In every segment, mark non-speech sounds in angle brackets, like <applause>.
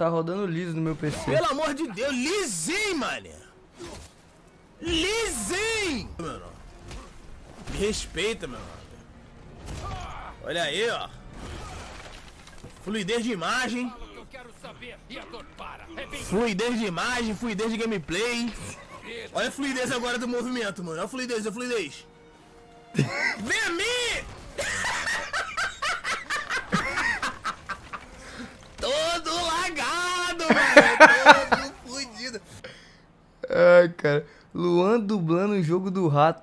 tá rodando liso no meu PC. Pelo amor de Deus, lisinho, mané. Lisinho! Mano. Me respeita, meu nome. Olha aí, ó. Fluidez de imagem. Fluidez de imagem, fluidez de gameplay. Olha a fluidez agora do movimento, mano. Olha a fluidez, a fluidez. <laughs> Vem a mim! Todo lagado, mano. Todo fudido. Ai, cara. Luan dublando o jogo do rato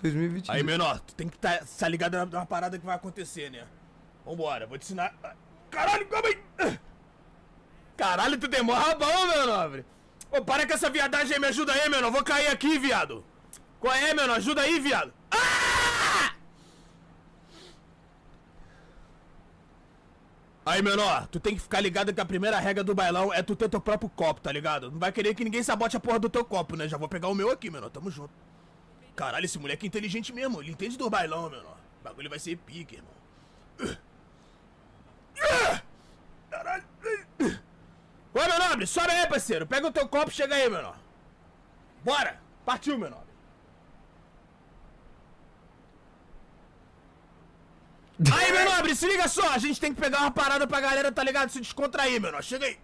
2022. Aí, menor, tu tem que estar tá, tá ligado na, na parada que vai acontecer, né? Vambora, vou te ensinar. Caralho, calma aí! Caralho, tu tem mó rabão, meu nobre! Ô, para com essa viadagem aí, me ajuda aí, menor. Vou cair aqui, viado. Qual é, menor? Ajuda aí, viado. Ah! Aí, menor, tu tem que ficar ligado que a primeira regra do bailão é tu ter teu próprio copo, tá ligado? Não vai querer que ninguém sabote a porra do teu copo, né? Já vou pegar o meu aqui, menor. Tamo junto. Caralho, esse moleque é inteligente mesmo. Ele entende do bailão, menor. O bagulho vai ser pique, irmão. Caralho. Ô, meu nobre, sobe aí, parceiro. Pega o teu copo e chega aí, menor. Bora. Partiu, meu nobre. Aí, meu nobre, se liga só, a gente tem que pegar uma parada pra galera, tá ligado? Se descontrair, meu nobre. Chega aí.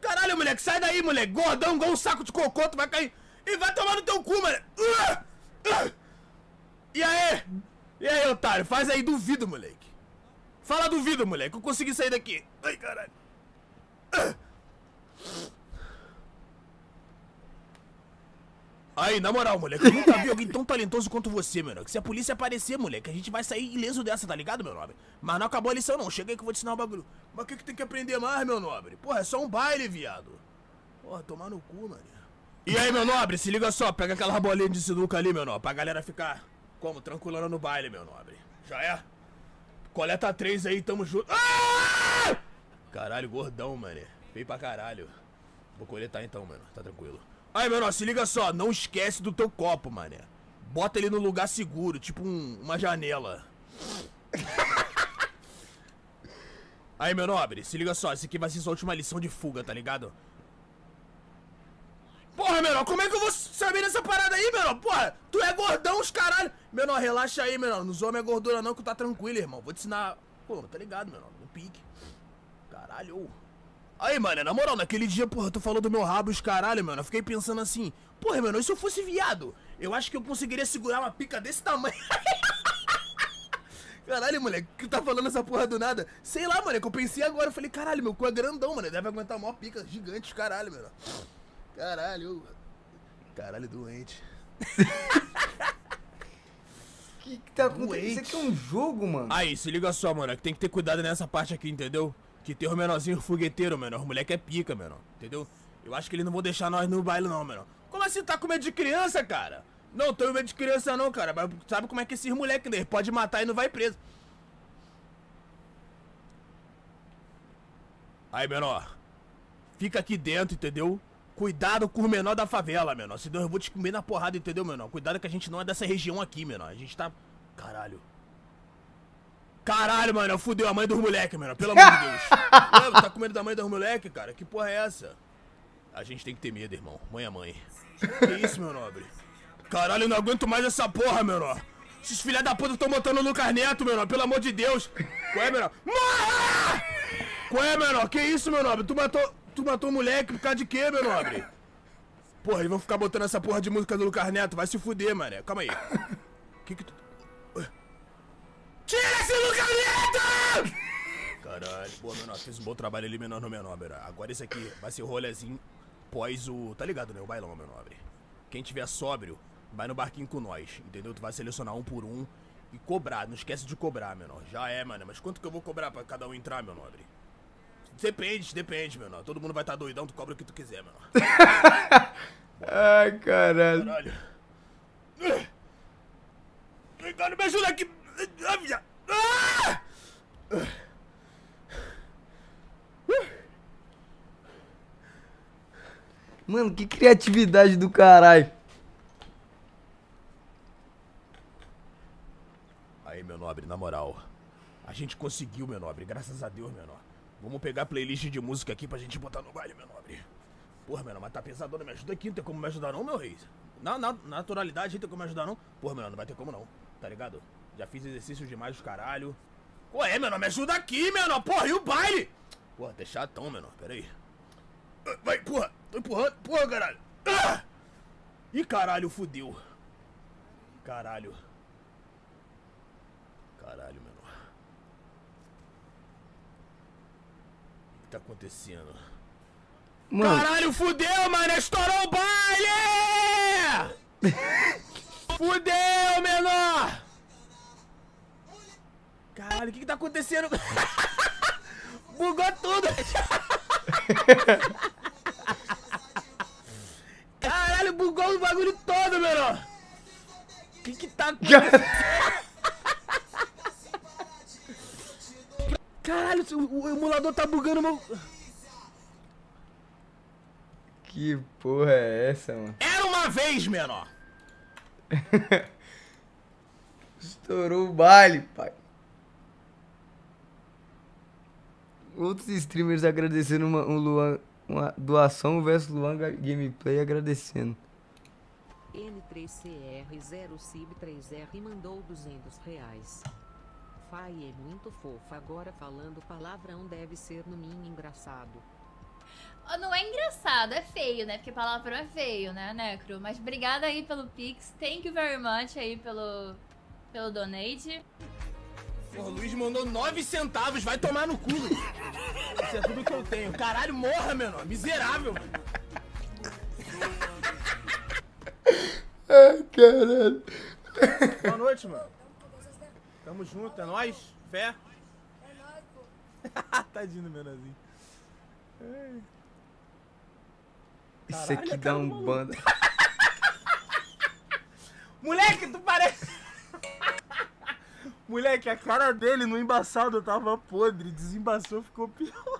Caralho, moleque, sai daí, moleque. Gordão, igual um saco de cocô, tu vai cair. E vai tomar no teu cu, moleque. E aí? E aí, otário? Faz aí, duvido, moleque. Fala duvido, moleque. Eu consegui sair daqui. Ai, caralho. Aí, na moral, moleque, eu nunca vi alguém tão talentoso quanto você, meu. Que se a polícia aparecer, moleque, a gente vai sair ileso dessa, tá ligado, meu nobre? Mas não acabou a lição, não. Chega aí que eu vou te ensinar o bagulho. Mas o que, que tem que aprender mais, meu nobre? Porra, é só um baile, viado. Porra, tomar no cu, mano. E aí, meu nobre, se liga só, pega aquela bolinha de sinuca ali, meu nobre, pra galera ficar, como, tranquilando no baile, meu nobre. Já é? Coleta 3 aí, tamo junto. Ah! Caralho, gordão, mano. Veio pra caralho. Vou coletar então, mano, tá tranquilo. Aí, menor, se liga só, não esquece do teu copo, mané. Bota ele no lugar seguro, tipo um, uma janela. <laughs> Aí, meu nobre, se liga só, esse aqui vai ser sua última lição de fuga, tá ligado? Porra, menor, como é que eu vou saber dessa parada aí, menor? Porra, tu é gordão, os caralho. Menor, relaxa aí, menor. Nos homens é gordura não, que tá tranquilo, irmão. Vou te ensinar. Pô, tá ligado, menor? No pique. Caralho. Aí, mano, na moral, naquele dia, porra, tu falou do meu rabo os caralho, mano. Eu fiquei pensando assim, porra, mano, e se eu fosse viado? Eu acho que eu conseguiria segurar uma pica desse tamanho. <laughs> Caralho, moleque, que tá falando essa porra do nada? Sei lá, mano, é que eu pensei agora. Eu falei, caralho, meu cu é grandão, mano. Deve aguentar uma pica gigante, caralho, mano. Caralho. Caralho, doente. que, que tá acontecendo? Isso aqui é um jogo, mano. Aí, se liga só, mano. Que tem que ter cuidado nessa parte aqui, entendeu? Que tem o menorzinho fogueteiro, menor. O moleque é pica, menor. Entendeu? Eu acho que ele não vão deixar nós no baile, não, menor. Como assim tá com medo de criança, cara? Não, tô com medo de criança, não, cara. Mas sabe como é que esses moleques, né? Pode matar e não vai preso. Aí, menor. Fica aqui dentro, entendeu? Cuidado com o menor da favela, menor. Senão eu vou te comer na porrada, entendeu, menor? Cuidado que a gente não é dessa região aqui, menor. A gente tá. Caralho. Caralho, mano, fudeu a mãe dos moleques, mano. Pelo amor de Deus. <laughs> Mano, tá com medo da mãe dos moleques, cara? Que porra é essa? A gente tem que ter medo, irmão. Mãe é mãe. Que isso, meu nobre? Caralho, eu não aguento mais essa porra, menor. Esses filha da puta estão botando o Lucas Neto, menor. Pelo amor de Deus. Qual é, menor? Morra! Qual é, menor? Que isso, meu nobre? Tu matou, tu matou o moleque por causa de quê, meu nobre? Porra, eles vão ficar botando essa porra de música do Lucas Neto. Vai se fuder, mané. Calma aí. Que que tu... Caralho, boa, menor, fez um bom trabalho menor no menor, menor. Agora esse aqui vai ser o rolezinho pós o. Tá ligado, né? O bailão, meu nobre. Quem tiver sóbrio, vai no barquinho com nós, entendeu? Tu vai selecionar um por um e cobrar. Não esquece de cobrar, menor. Já é, mano. Mas quanto que eu vou cobrar pra cada um entrar, meu nobre? Depende, depende, menor. Todo mundo vai estar tá doidão, tu cobra o que tu quiser, menor. <laughs> Ai, caralho. Caralho. Me ajuda aqui. Ah! Mano, que criatividade do caralho. Aí, meu nobre, na moral. A gente conseguiu, meu nobre. Graças a Deus, menor. Vamos pegar a playlist de música aqui pra gente botar no baile, meu nobre. Porra, meu, mas tá pesadona, me ajuda aqui, não tem como me ajudar não, meu rei. Na, na naturalidade, não tem como me ajudar não. Porra, meu, não vai ter como não, tá ligado? Já fiz exercício demais caralho. Qual é, meu, me ajuda aqui, meu, porra, e o baile? Porra, tá chatão, meu, pera aí. Vai, porra, tô empurrando, porra, caralho. Ah! Ih, caralho, fudeu. Caralho. Caralho, meu. O que tá acontecendo? Mano. Caralho, fudeu, mano! Estourou o baile! <laughs> fudeu, Caralho, o que que tá acontecendo? <laughs> Bugou tudo! <laughs> Caralho, bugou o bagulho todo, menor! O que que tá acontecendo? <laughs> Caralho, o emulador tá bugando meu... Que porra é essa, mano? Era uma vez, menor! Estourou o baile, pai. Outros streamers agradecendo uma, um Luan, uma doação versus Luan Gameplay agradecendo. N3CR0CIB3R mandou 200 reais. Fai é muito fofa agora falando palavrão deve ser no mínimo engraçado. Não é engraçado, é feio, né? Porque palavrão é feio, né, Necro? Mas obrigada aí pelo Pix. Thank you very much aí pelo, pelo donate. O Luiz mandou 9 centavos, vai tomar no cu. Isso é tudo que eu tenho. Caralho, morra, menor. Miserável. Ai, caralho. Boa noite, mano. Tamo junto, é nóis. Fé. É nóis, pô. Tadinho do menorzinho. Isso aqui dá um bando. <laughs> Moleque, tu parece. Moleque, a cara dele no embaçado tava podre, desembaçou, ficou pior.